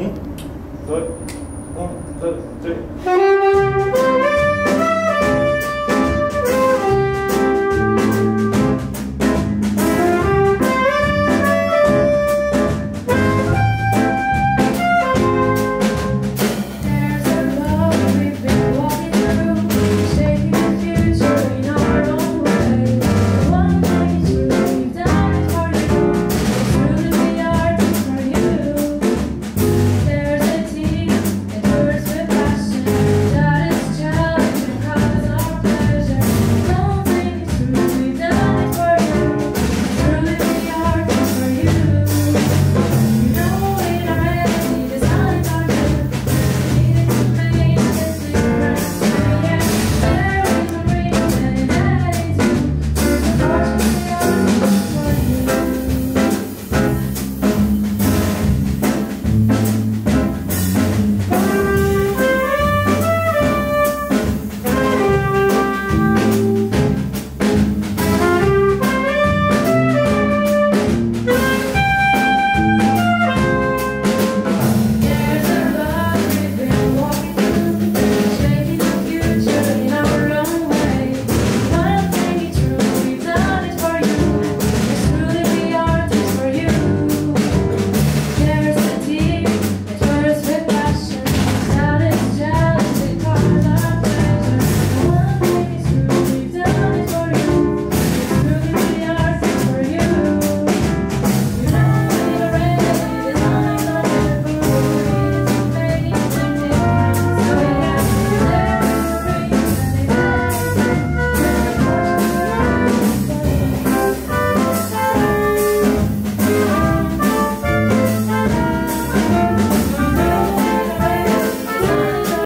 嗯对嗯对对。